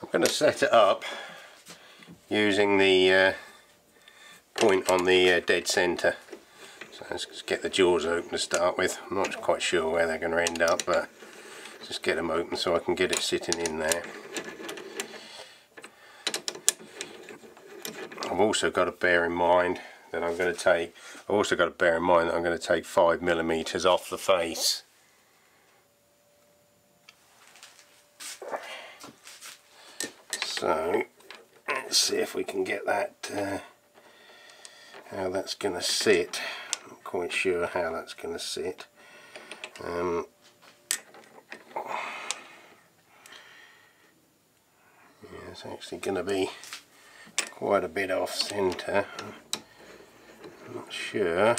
I'm going to set it up using the uh, point on the uh, dead centre. So let's just get the jaws open to start with. I'm not quite sure where they're going to end up but just get them open so I can get it sitting in there. I've also got to bear in mind that I'm going to take I've also got to bear in mind that I'm going to take 5 millimeters off the face so let's see if we can get that uh, how that's going to sit. I'm not quite sure how that's going to sit. Um, yeah, it's actually going to be quite a bit off centre. Not sure.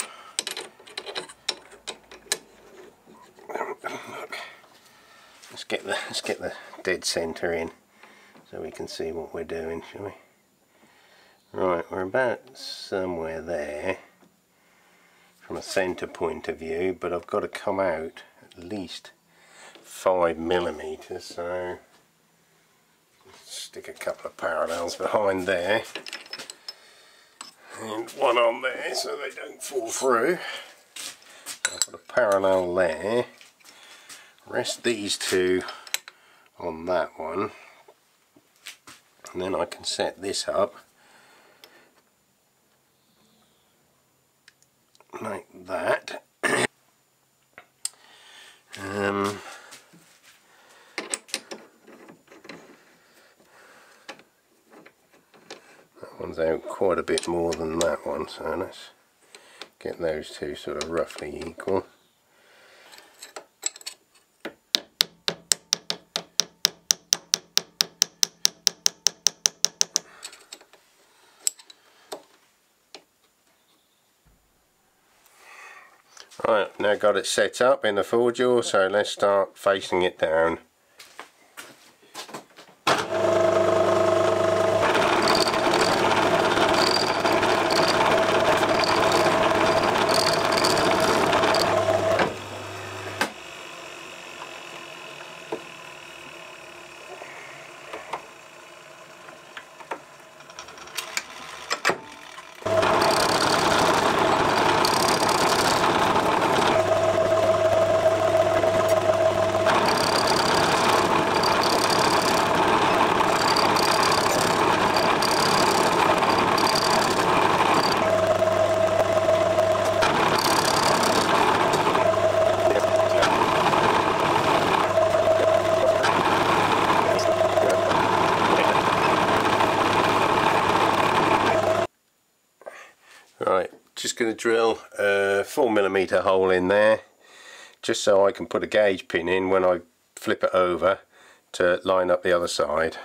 Look. let's get the let's get the dead centre in so we can see what we're doing, shall we? Right, we're about somewhere there from a centre point of view, but I've got to come out at least five millimetres, so stick a couple of parallels behind there and one on there so they don't fall through. I've got a parallel there. Rest these two on that one and then I can set this up. Like that. Um, that one's out quite a bit more than that one so let's get those two sort of roughly equal Right, now got it set up in the four jaw, so let's start facing it down. Right, just going to drill a 4mm hole in there just so I can put a gauge pin in when I flip it over to line up the other side.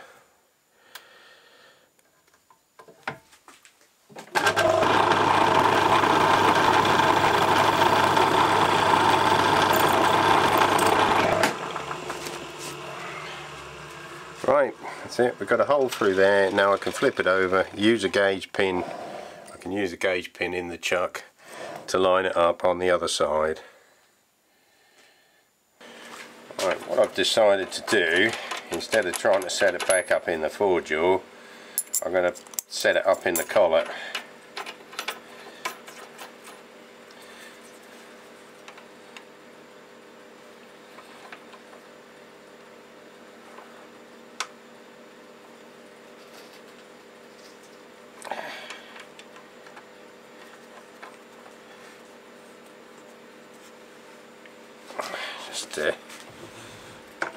Right, that's it, we've got a hole through there, now I can flip it over, use a gauge pin can use a gauge pin in the chuck to line it up on the other side. Right, what I've decided to do, instead of trying to set it back up in the four-jaw, I'm going to set it up in the collet. Just uh,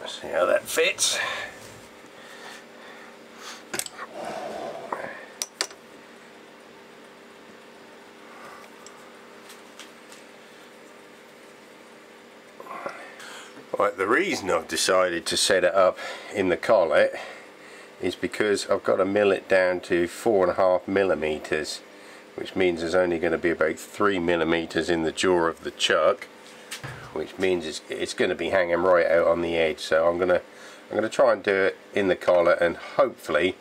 see how that fits. Right, the reason I've decided to set it up in the collet is because I've got to mill it down to four and a half millimeters which means there's only going to be about three millimeters in the jaw of the chuck which means it's, it's going to be hanging right out on the edge. So I'm gonna I'm gonna try and do it in the collet and hopefully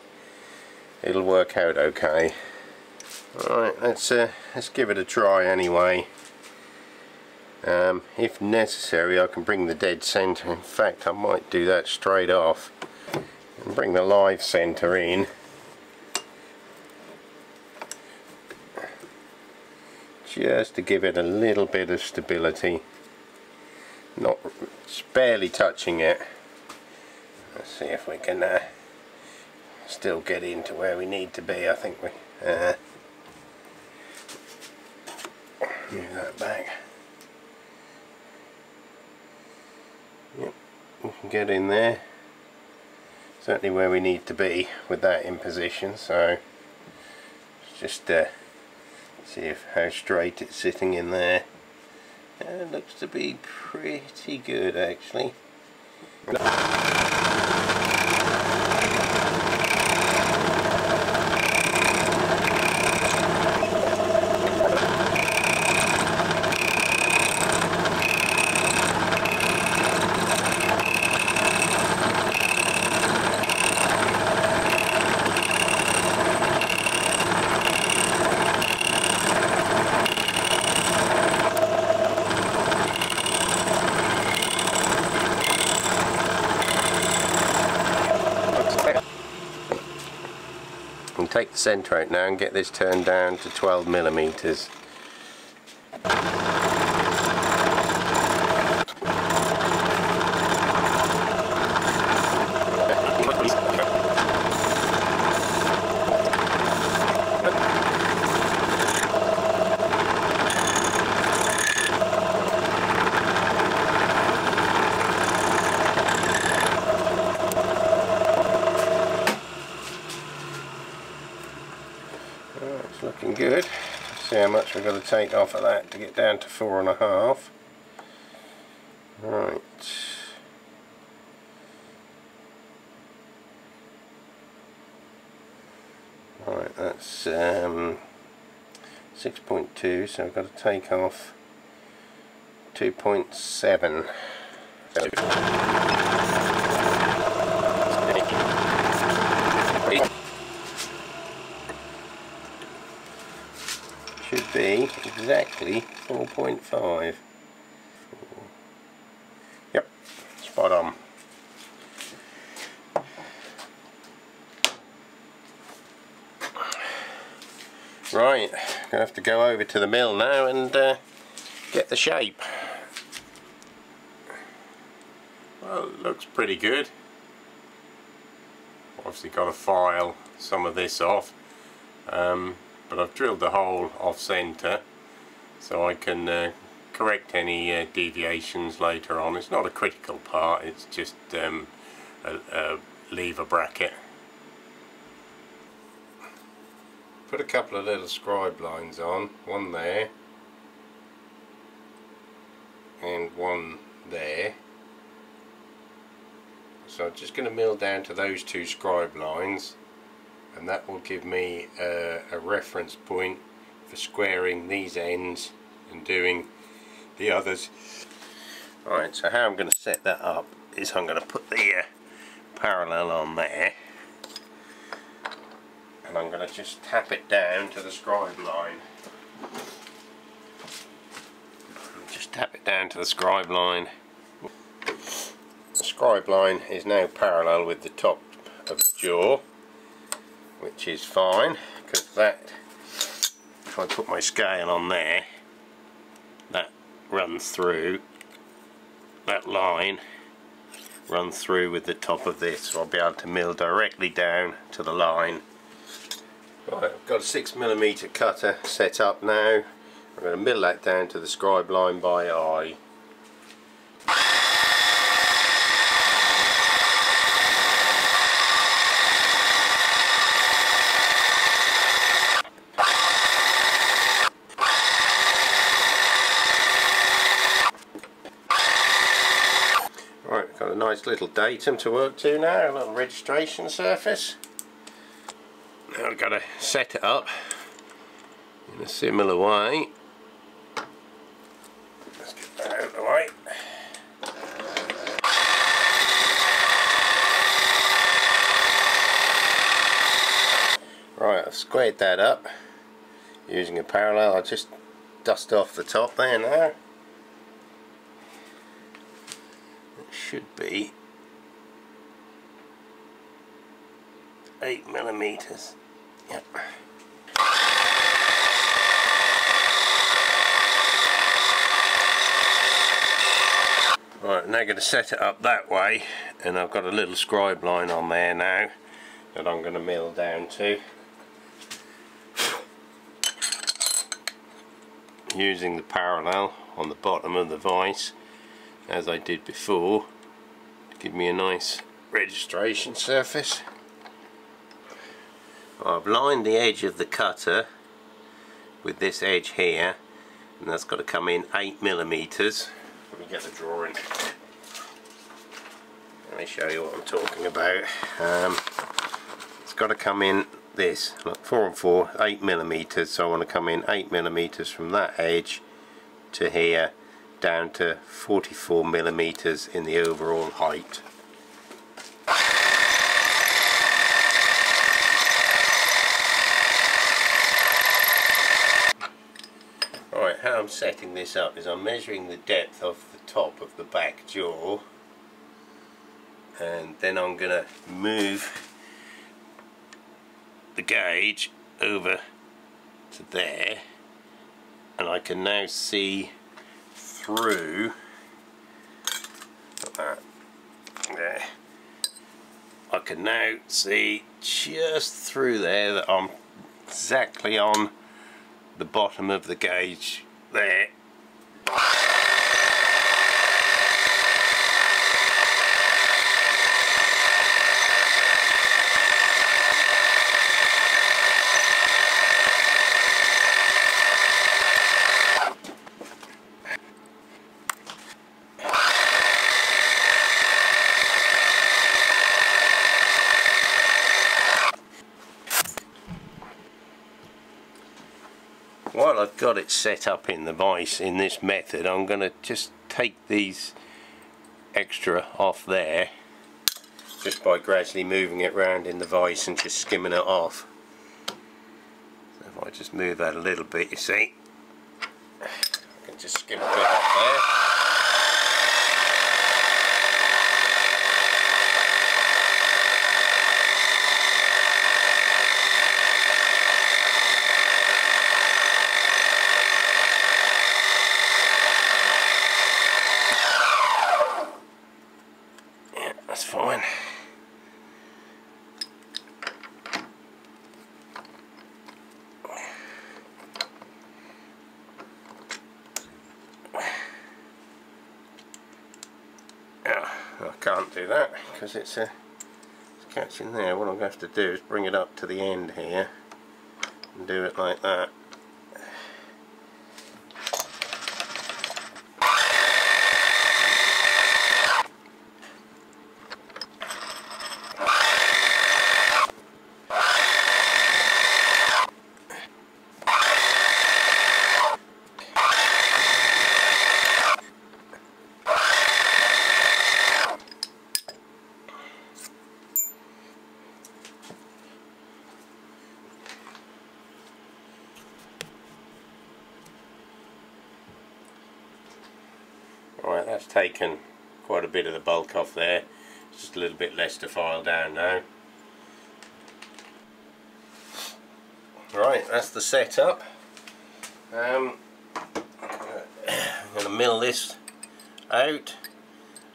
it'll work out okay. Alright let's uh, let's give it a try anyway. Um, if necessary I can bring the dead center in fact I might do that straight off and bring the live center in. Just to give it a little bit of stability not just barely touching it. Let's see if we can uh, still get into where we need to be I think we uh, move that back. Yep we can get in there. Certainly where we need to be with that in position so just uh, see if how straight it's sitting in there it looks to be pretty good actually centre out now and get this turned down to 12 millimeters. looking good. See how much we've got to take off of that to get down to four and a half. Right. Right, that's um, 6.2, so I've got to take off 2.7. should be exactly 4.5. Yep, spot on. Right, gonna have to go over to the mill now and uh, get the shape. Well, it looks pretty good. Obviously got to file some of this off. Um, but I've drilled the hole off centre so I can uh, correct any uh, deviations later on. It's not a critical part, it's just um, a, a lever bracket. Put a couple of little scribe lines on, one there and one there. So I'm just going to mill down to those two scribe lines and that will give me a, a reference point for squaring these ends and doing the others. Alright, so how I'm going to set that up is I'm going to put the uh, parallel on there and I'm going to just tap it down to the scribe line. Just tap it down to the scribe line. The scribe line is now parallel with the top of the jaw which is fine because that if I put my scale on there that runs through that line runs through with the top of this so I'll be able to mill directly down to the line. Right I've got a 6mm cutter set up now. I'm going to mill that down to the scribe line by eye nice little datum to work to now, a little registration surface. Now I've got to set it up in a similar way. Let's get that out of the way. Right, I've squared that up using a parallel. I'll just dust off the top there now. Should be eight millimeters. Yep. Right, now I'm going to set it up that way and I've got a little scribe line on there now that I'm going to mill down to. Using the parallel on the bottom of the vise as I did before to give me a nice registration surface. I've lined the edge of the cutter with this edge here and that's got to come in 8 millimeters. Let me get the drawing. Let me show you what I'm talking about. Um, it's got to come in this, look, 4 and 4, 8 millimeters. So I want to come in 8 millimeters from that edge to here down to 44 millimeters in the overall height. Alright, how I'm setting this up is I'm measuring the depth of the top of the back jaw and then I'm going to move the gauge over to there and I can now see through. That. There. I can now see just through there that I'm exactly on the bottom of the gauge. There while I've got it set up in the vise in this method. I'm going to just take these extra off there just by gradually moving it around in the vise and just skimming it off. So if I just move that a little bit you see? I can just skim a bit off there I can't do that because it's, uh, it's catching there. What I'm going to have to do is bring it up to the end here and do it like that. Right, that's taken quite a bit of the bulk off there. it's Just a little bit less to file down now. Right, that's the setup. Um, I'm going to mill this out.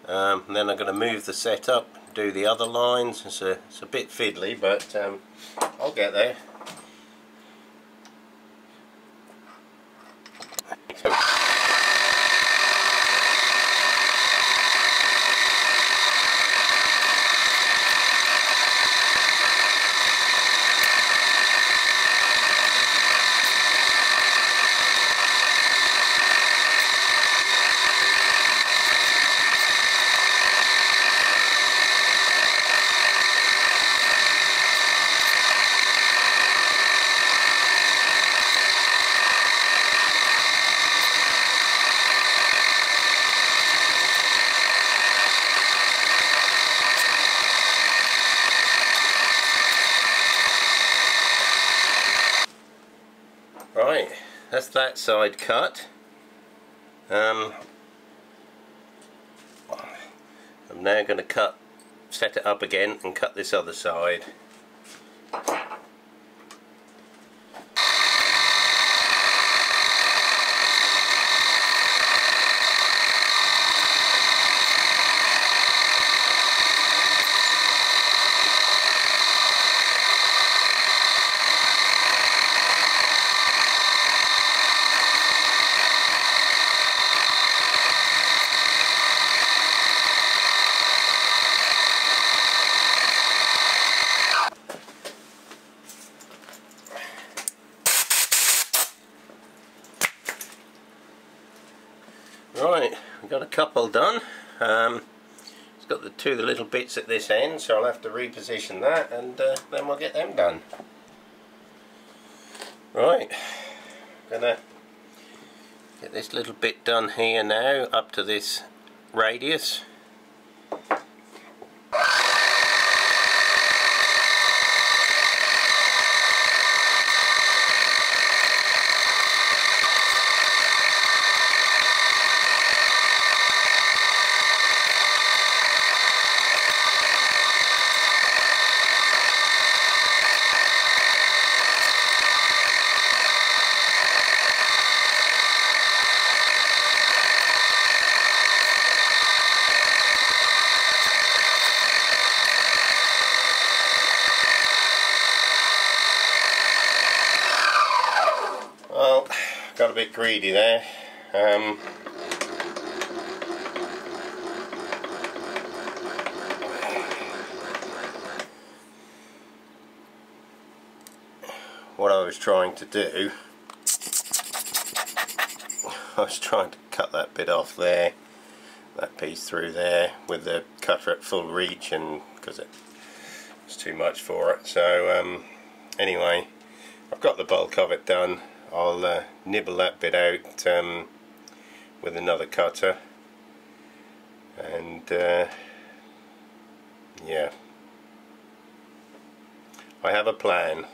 Um, then I'm going to move the setup, do the other lines. It's a, it's a bit fiddly, but um, I'll get there. Right, that side cut. Um, I'm now going to cut, set it up again and cut this other side. Right, we've got a couple done. Um, it's got the two the little bits at this end, so I'll have to reposition that and uh, then we'll get them done. Right, gonna get this little bit done here now up to this radius. Well, got a bit greedy there. Um, what I was trying to do, I was trying to cut that bit off there, that piece through there with the cutter at full reach and because it was too much for it. So um, anyway, I've got the bulk of it done. I'll uh, nibble that bit out um, with another cutter. And uh, yeah. I have a plan.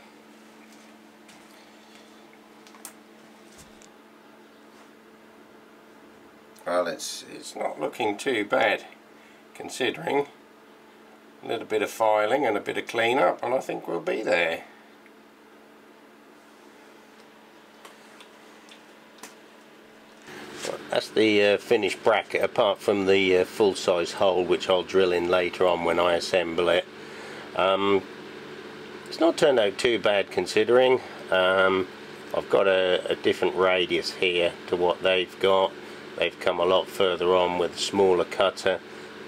Well it's it's not looking too bad considering. A little bit of filing and a bit of cleanup and I think we'll be there That's the uh, finished bracket apart from the uh, full size hole which I'll drill in later on when I assemble it. Um, it's not turned out too bad considering. Um, I've got a, a, different radius here to what they've got. They've come a lot further on with a smaller cutter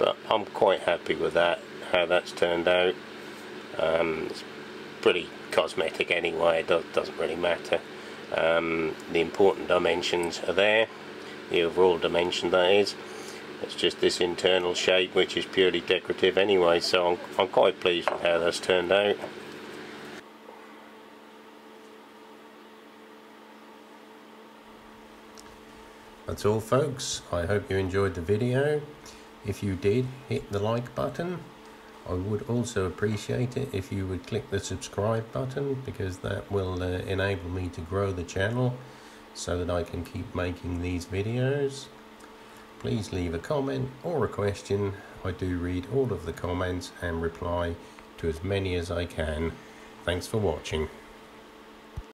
but I'm quite happy with that, how that's turned out. Um, it's pretty cosmetic anyway, it does, doesn't really matter. Um, the important dimensions are there the overall dimension that is it's just this internal shape which is purely decorative anyway so I'm, I'm quite pleased with how that's turned out That's all folks, I hope you enjoyed the video. If you did, hit the like button. I would also appreciate it if you would click the subscribe button because that will uh, enable me to grow the channel so that I can keep making these videos. Please leave a comment or a question. I do read all of the comments and reply to as many as I can. Thanks for watching.